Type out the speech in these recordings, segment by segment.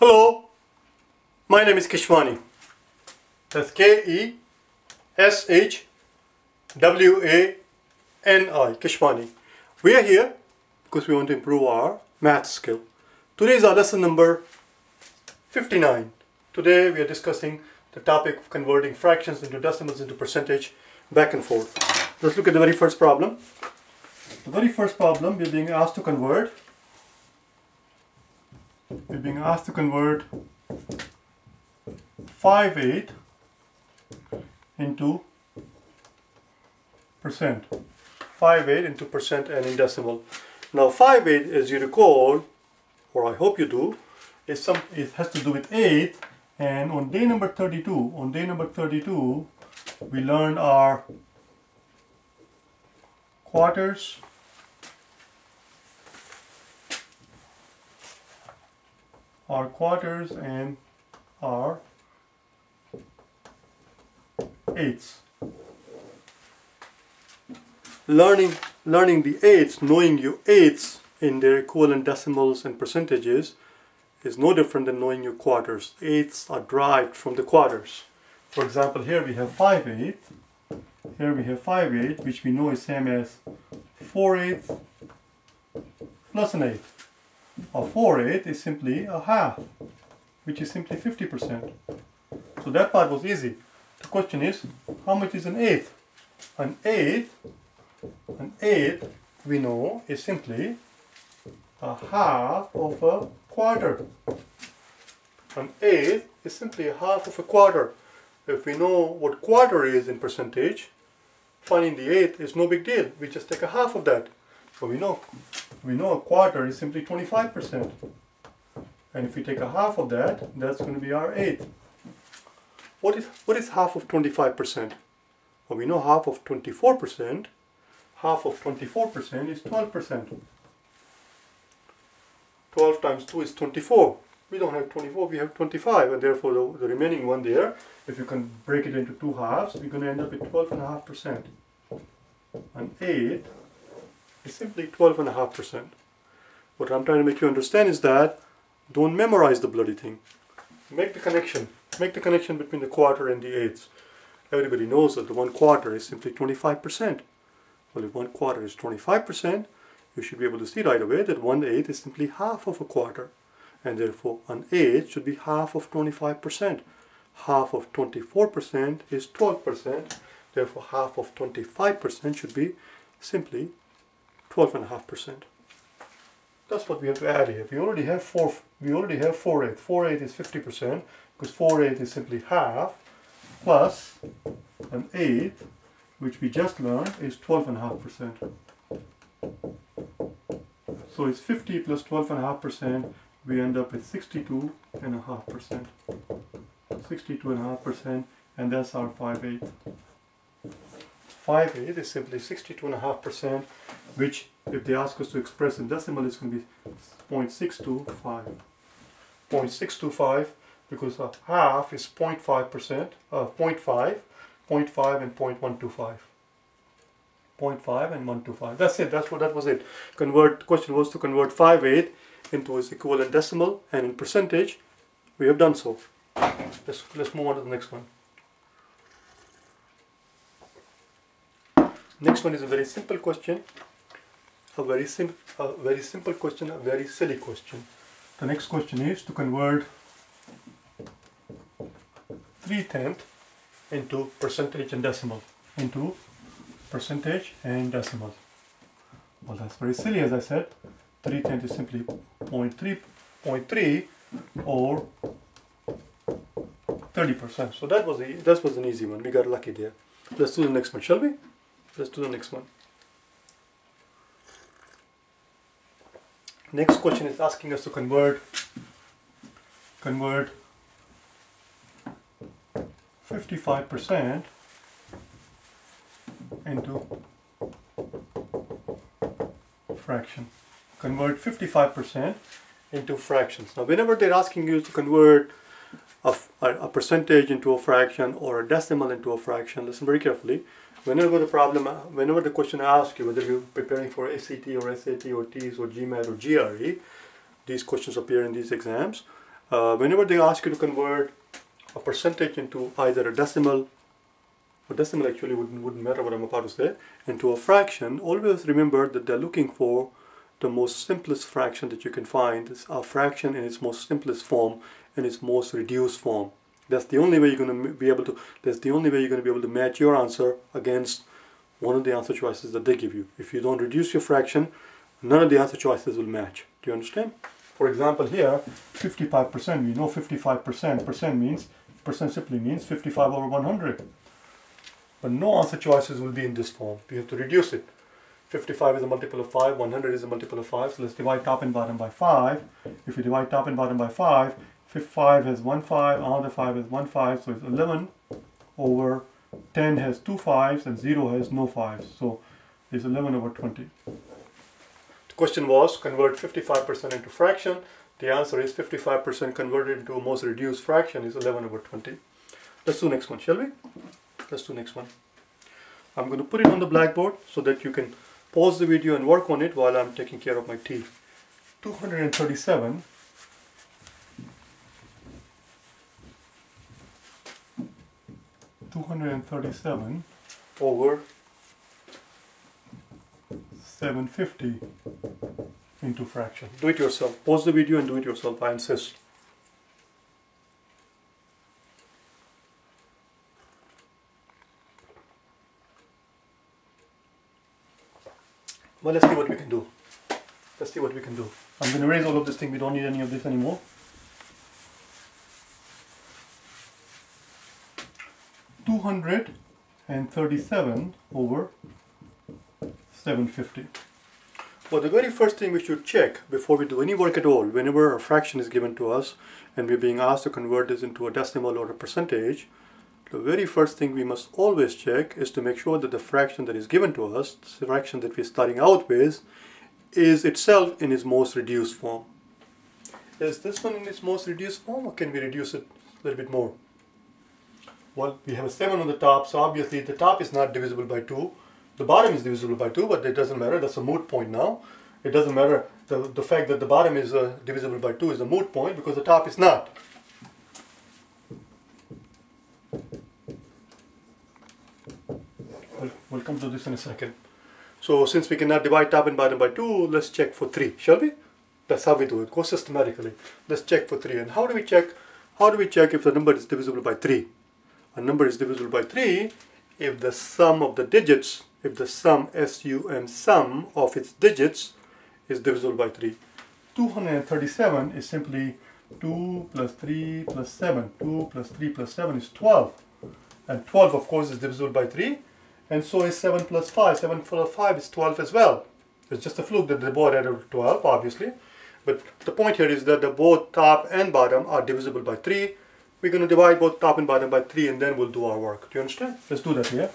Hello, my name is Keshwani. That's K-E-S-H-W-A-N-I, Keshwani. We are here because we want to improve our math skill. Today is our lesson number 59. Today we are discussing the topic of converting fractions into decimals into percentage back and forth. Let's look at the very first problem. The very first problem we're being asked to convert we're being asked to convert 5 8 into percent. 5 8 into percent and in decimal. Now 5 8 as you recall or I hope you do is some it has to do with 8 and on day number 32 on day number 32 we learned our quarters our quarters and our eighths. Learning, learning the eighths, knowing your eighths in their equivalent decimals and percentages is no different than knowing your quarters. Eighths are derived from the quarters. For example, here we have 5 eighths. Here we have 5 eighths, which we know is same as 4 eighths plus an eighth. A 4 8 is simply a half, which is simply 50%. So that part was easy. The question is, how much is an eighth? An eighth, an eighth, we know, is simply a half of a quarter. An eighth is simply a half of a quarter. If we know what quarter is in percentage, finding the eighth is no big deal. We just take a half of that. So we know we know a quarter is simply 25%. And if we take a half of that, that's going to be our eighth. What is, what is half of 25%? Well, we know half of 24%. Half of 24% is 12%. 12 times 2 is 24. We don't have 24, we have 25, and therefore the, the remaining one there, if you can break it into two halves, we're going to end up with 12.5%. An eighth is simply 12.5%. What I'm trying to make you understand is that don't memorize the bloody thing. Make the connection. Make the connection between the quarter and the eighths. Everybody knows that the one quarter is simply 25%. Well, if one quarter is 25%, you should be able to see right away that one eighth is simply half of a quarter. And therefore, an eighth should be half of 25%. Half of 24% is 12%. Therefore, half of 25% should be simply 12.5%. That's what we have to add here. We already have 4, we already have 4 8. 4 8 is 50% because 4 8 is simply half plus an 8 which we just learned is 12.5%. So it's 50 plus 12.5%, we end up with 62.5%. 62.5% and that's our 5 8. 5 8 is simply 62.5% which if they ask us to express in decimal it's going to be 0.625 0.625 because a half is 0.5 percent uh, 0.5 0.5 and 0.125 0.5 and 125 that's it that's what that was it. Convert question was to convert 5 8 into its equivalent decimal and in percentage we have done so. Let's let's move on to the next one. Next one is a very simple question a very, sim a very simple question, a very silly question. The next question is to convert 3 tenth into percentage and decimal. Into percentage and decimal. Well, that's very silly, as I said. 3 tenth is simply 0.3, 0.3 or 30%. So that was, a, that was an easy one. We got lucky there. Let's do the next one, shall we? Let's do the next one. Next question is asking us to convert convert 55% into fraction. Convert 55% into fractions. Now whenever they're asking you to convert a, a, percentage into a fraction or a decimal into a fraction, listen very carefully whenever the problem, whenever the question asks you whether you're preparing for ACT or SAT or TEAS or GMAT or GRE, these questions appear in these exams. Uh, whenever they ask you to convert a percentage into either a decimal, or decimal actually wouldn't, wouldn't matter what I'm about to say, into a fraction, always remember that they're looking for the most simplest fraction that you can find. A fraction in its most simplest form, in its most reduced form. That's the only way you're going to be able to, that's the only way you're going to be able to match your answer against one of the answer choices that they give you. If you don't reduce your fraction, none of the answer choices will match. Do you understand? For example here, 55%, we know 55%, percent means, percent simply means 55 over 100. But no answer choices will be in this form. We have to reduce it. 55 is a multiple of 5, 100 is a multiple of 5, so let's divide top and bottom by 5. If we divide top and bottom by 5, 5 has 1 5, another 5 has 1 5, so it's 11 over 10 has two fives and 0 has no fives. So it's 11 over 20. The question was convert 55% into fraction. The answer is 55% converted into most reduced fraction is 11 over 20. Let's do next one, shall we? Let's do next one. I'm going to put it on the blackboard so that you can pause the video and work on it while I'm taking care of my tea. 237 237 over 750 into fraction. Do it yourself. Pause the video and do it yourself, I insist. Well, let's see what we can do. Let's see what we can do. I'm going to erase all of this thing. We don't need any of this anymore. 237 over 750. Well, the very first thing we should check before we do any work at all, whenever a fraction is given to us and we're being asked to convert this into a decimal or a percentage, the very first thing we must always check is to make sure that the fraction that is given to us, the fraction that we're starting out with, is itself in its most reduced form. Is this one in its most reduced form or can we reduce it a little bit more? Well, we have a 7 on the top, so obviously the top is not divisible by 2. The bottom is divisible by 2, but it doesn't matter. That's a moot point now. It doesn't matter. The, the fact that the bottom is uh, divisible by 2 is a moot point because the top is not. We'll, we'll come to this in a second. So since we cannot divide top and bottom by 2, let's check for 3, shall we? That's how we do it. Go systematically. Let's check for 3. And how do we check? How do we check if the number is divisible by 3? A number is divisible by 3 if the sum of the digits, if the sum SUM sum of its digits is divisible by 3. 237 is simply 2 plus 3 plus 7. 2 plus 3 plus 7 is 12. And 12 of course is divisible by 3. And so is 7 plus 5. 7 plus 5 is 12 as well. It's just a fluke that they both added 12 obviously. But the point here is that the both top and bottom are divisible by 3 we're going to divide both top and bottom by 3 and then we'll do our work. Do you understand? Let's do that here.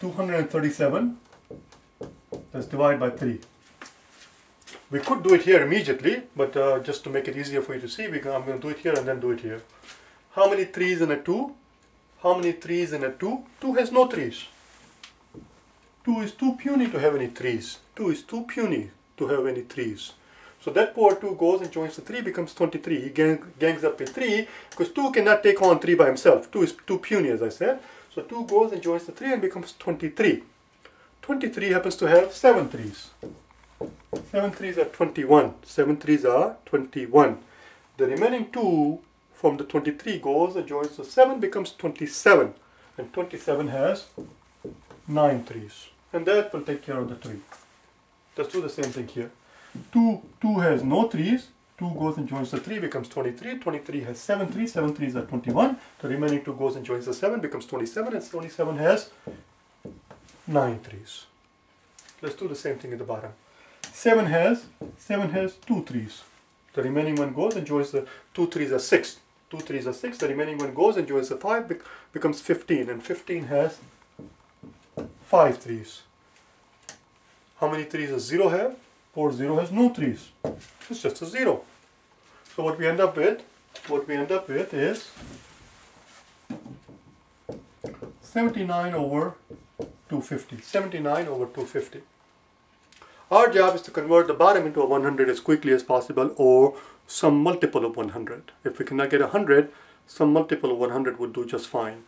237, let's divide by 3. We could do it here immediately, but uh, just to make it easier for you to see, we can, I'm going to do it here and then do it here. How many 3's in a 2? How many 3's in a 2? 2 has no 3's. 2 is too puny to have any 3's. 2 is too puny to have any 3's. So that power 2 goes and joins the 3 becomes 23. He gang, gangs up with 3 because 2 cannot take on 3 by himself. 2 is too puny as I said. So 2 goes and joins the 3 and becomes 23. 23 happens to have 7 3's. 7 3's are 21. 7 3's are 21. The remaining 2 from the 23 goes and joins the 7 becomes 27. And 27 has 9 3's. And that will take care of the 3. Let's do the same thing here. 2, 2 has no 3's. 2 goes and joins the 3 becomes 23. 23 has 7 3's. 7 3's are 21. The remaining 2 goes and joins the 7 becomes 27. And 27 has 9 3's. Let's do the same thing at the bottom. 7 has 7 has 2 3's. The remaining one goes and joins the 2 3's are 6. 2 3's are 6. The remaining one goes and joins the 5 bec becomes 15. And 15 has 5 3's. How many 3's does 0 have? 4, 0 has no 3's. It's just a 0. So what we end up with, what we end up with is 79 over 250. 79 over 250. Our job is to convert the bottom into a 100 as quickly as possible or some multiple of 100. If we cannot get 100, some multiple of 100 would do just fine.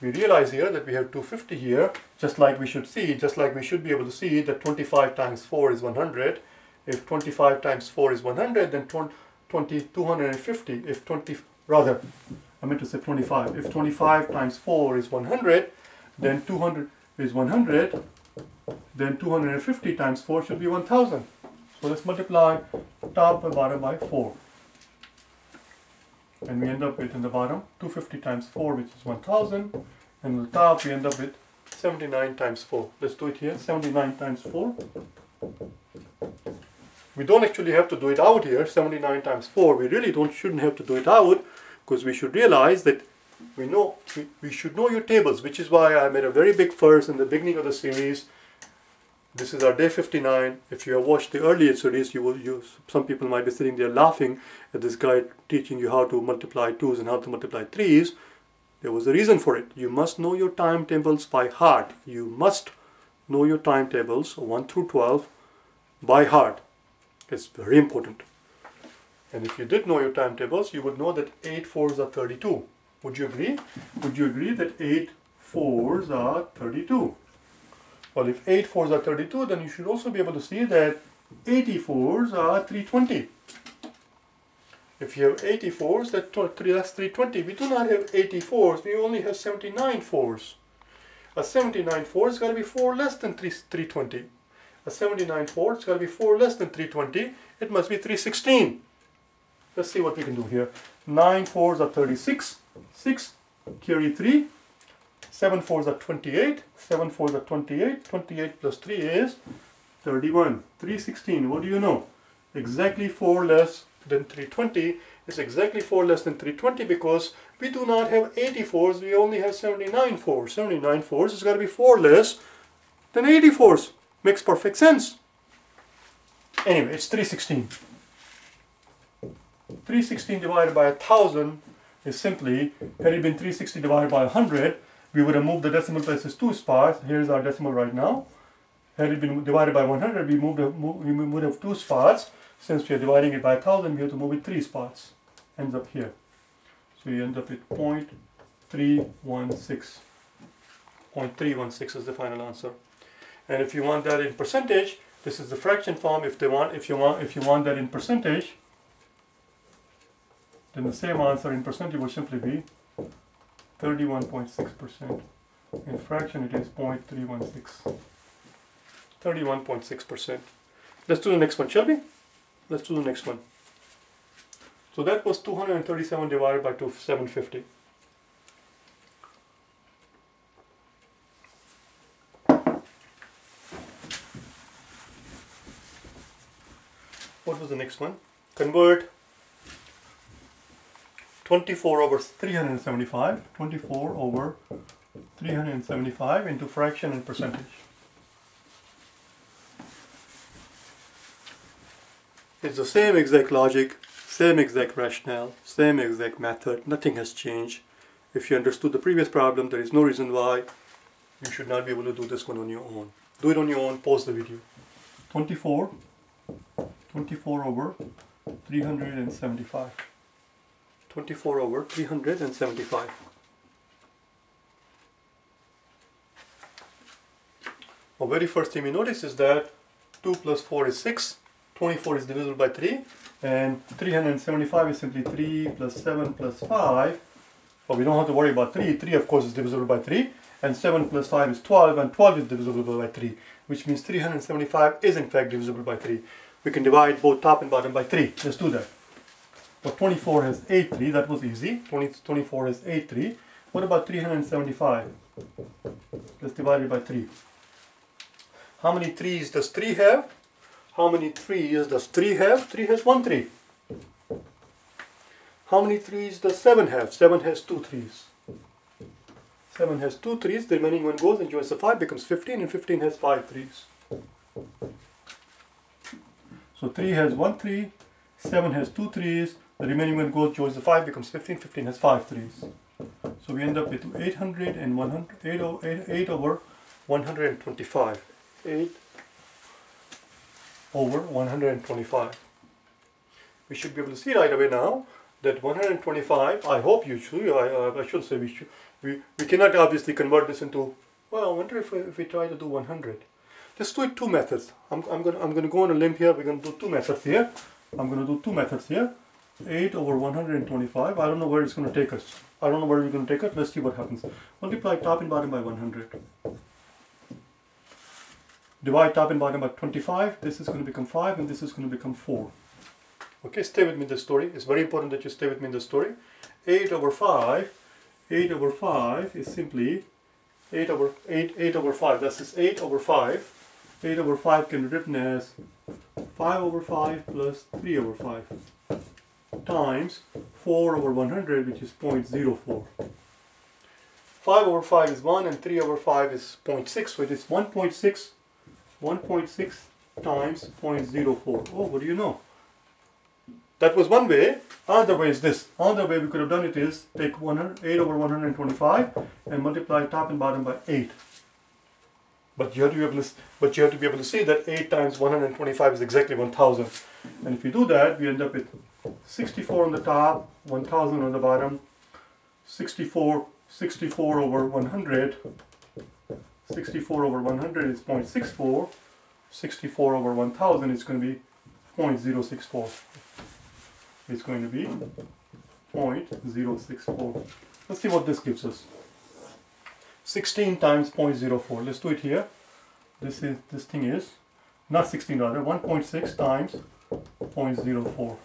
We realize here that we have 250 here, just like we should see, just like we should be able to see that 25 times 4 is 100. If 25 times 4 is 100, then 20, 250. If 20, rather, I meant to say 25. If 25 times 4 is 100, then 200 is 100, then 250 times 4 should be 1000. So let's multiply top and bottom by 4. And we end up with in the bottom 250 times 4 which is 1000 and on the top we end up with 79 times 4. Let's do it here 79 times 4. We don't actually have to do it out here 79 times 4. We really don't shouldn't have to do it out because we should realize that we know we, we should know your tables which is why I made a very big fuss in the beginning of the series this is our day 59 if you have watched the earlier series you will use some people might be sitting there laughing at this guy teaching you how to multiply twos and how to multiply threes. There was a reason for it. You must know your timetables by heart. You must know your timetables 1 through 12 by heart. It's very important. And if you did know your timetables you would know that 8 fours are 32 would you agree? Would you agree that 8 fours are 32 well, if 8 fours are 32, then you should also be able to see that 84s are 320. If you have 84s, that's 320. We do not have 84s, we only have 79 fours. A 79 four is going to be 4 less than 3, 320. A 79 four is going to be 4 less than 320. It must be 316. Let's see what we can do here. 9 fours are 36. 6 carry 3. 7 fours are 28, 7 fours are 28, 28 plus 3 is 31, 316, what do you know? Exactly 4 less than 320 is exactly 4 less than 320 because we do not have 84s, we only have 79 fours. 79 fours has got to be 4 less than 84s. Makes perfect sense. Anyway, it's 316. 316 divided by 1000 is simply, had it been 360 divided by 100, we would have moved the decimal places two spots. Here's our decimal right now. Had it been divided by 100, we moved we would have two spots. Since we are dividing it by 1000, we have to move it three spots. Ends up here. So you end up with 0.316. 0.316 is the final answer. And if you want that in percentage, this is the fraction form. If they want, if you want, if you want that in percentage, then the same answer in percentage would simply be 31.6%. In fraction it is 0.316. 31.6%. Let's do the next one, shall we? Let's do the next one. So that was 237 divided by 750. What was the next one? Convert 24 over 375, 24 over 375 into fraction and percentage. It's the same exact logic, same exact rationale, same exact method, nothing has changed. If you understood the previous problem, there is no reason why you should not be able to do this one on your own. Do it on your own, pause the video. 24, 24 over 375. 24 over 375. The very first thing we notice is that 2 plus 4 is 6, 24 is divisible by 3, and 375 is simply 3 plus 7 plus 5. But we don't have to worry about 3. 3 of course is divisible by 3, and 7 plus 5 is 12, and 12 is divisible by 3, which means 375 is in fact divisible by 3. We can divide both top and bottom by 3. Let's do that. But 24 has 8 3, that was easy. 20, 24 has 8 3. What about 375? Let's divide it by 3. How many 3's does 3 have? How many 3's does 3 have? 3 has 1 3. How many 3's does 7 have? 7 has 2 3's. 7 has 2 3's, the remaining one goes and joins the 5 becomes 15 and 15 has 5 3's. So 3 has 1 3, 7 has 2 3's, the remaining one goes towards the 5 becomes 15, 15 has 5 threes. So we end up with 800 and 100, 8, 8, 8 over 125. 8 over 125. We should be able to see right away now that 125, I hope you should, I, I should say we should, we, we cannot obviously convert this into, well, I wonder if we, if we try to do 100. Let's do it two methods. I'm, I'm going to I'm gonna go on a limb here, we're going to do two methods here. I'm going to do two methods here. 8 over 125, I don't know where it's going to take us. I don't know where we're going to take it, let's see what happens. Multiply top and bottom by 100. Divide top and bottom by 25, this is going to become 5 and this is going to become 4. Okay, stay with me in the story. It's very important that you stay with me in the story. 8 over 5, 8 over 5 is simply 8 over 8, 8 over 5. That's is 8 over 5. 8 over 5 can be written as 5 over 5 plus 3 over 5 times 4 over 100 which is 0.04. 5 over 5 is 1 and 3 over 5 is 0.6 so it is 1.6 1.6 times 0.04. Oh, what do you know? That was one way. Another way is this. Another way we could have done it is take 100, 8 over 125 and multiply top and bottom by 8. But you have to be able to, but you have to be able to see that 8 times 125 is exactly 1000. And if you do that, we end up with 64 on the top, 1000 on the bottom, 64, 64 over 100, 64 over 100 is 0.64, 64 over 1000 is going to be 0.064 It's going to be 0.064. Let's see what this gives us. 16 times 0.04. Let's do it here. This is this thing is not 16 rather 1.6 times 0.04.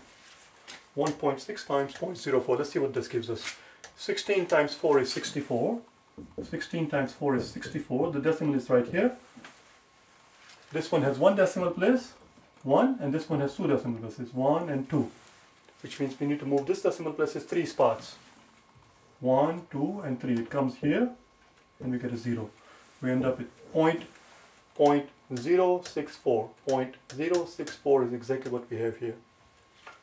1.6 times 0.04. Let's see what this gives us. 16 times 4 is 64. 16 times 4 is 64. The decimal is right here. This one has one decimal place, 1, and this one has two decimal places, 1 and 2 which means we need to move this decimal places three spots. One, two, and three. It comes here, and we get a zero. We end up with 0.064. 0.064 is exactly what we have here.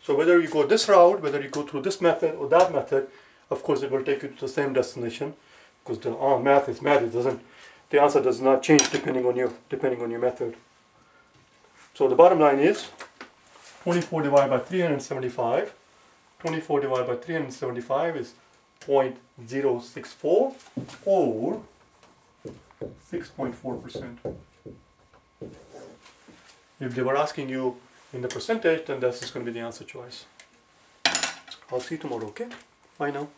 So whether you go this route, whether you go through this method or that method, of course it will take you to the same destination because the oh, math is math. It doesn't. The answer does not change depending on your depending on your method. So the bottom line is 24 divided by 375. 24 divided by 375 is 0.064 or 6.4%. If they were asking you in the percentage, then that's just going to be the answer choice. I'll see you tomorrow, okay? Bye now.